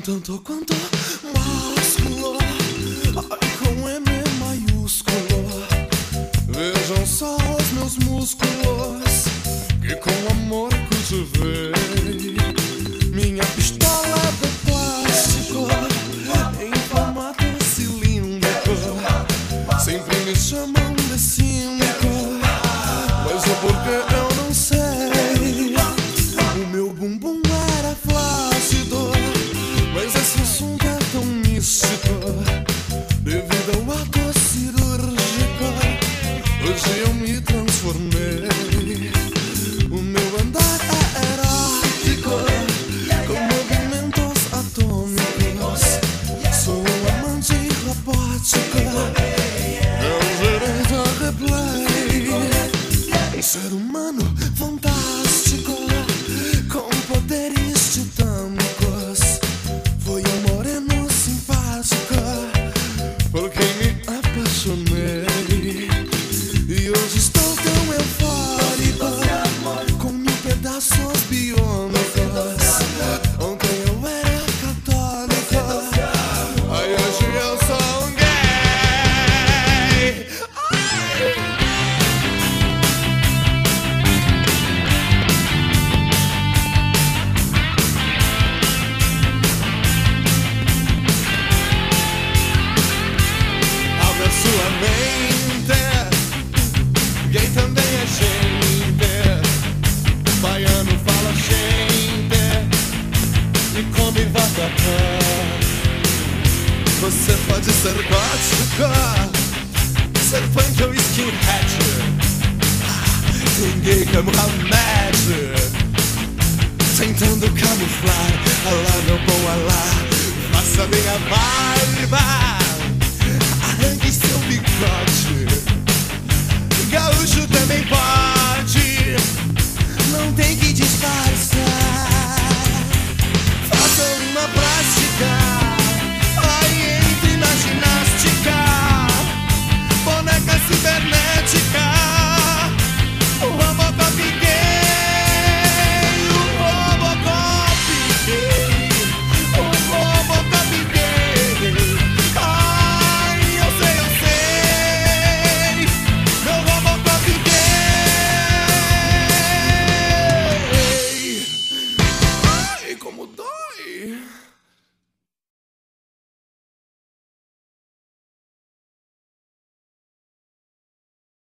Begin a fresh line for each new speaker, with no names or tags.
tanto quanto másculo, com M maiúsculo. Vejam só os meus músculos que com amor cultivei. Minha pistola de plástico em formato cilíndrico. Sempre me chamam de cínico, mas o porquê eu não sei. O meu bumbum era flácido, Um Você pode ser gótico, ser punk ou skinhead. Ah, que é Mohamed, tentando camuflar. Alá, meu bom Alá, faça minha barba. Arranque seu bigode.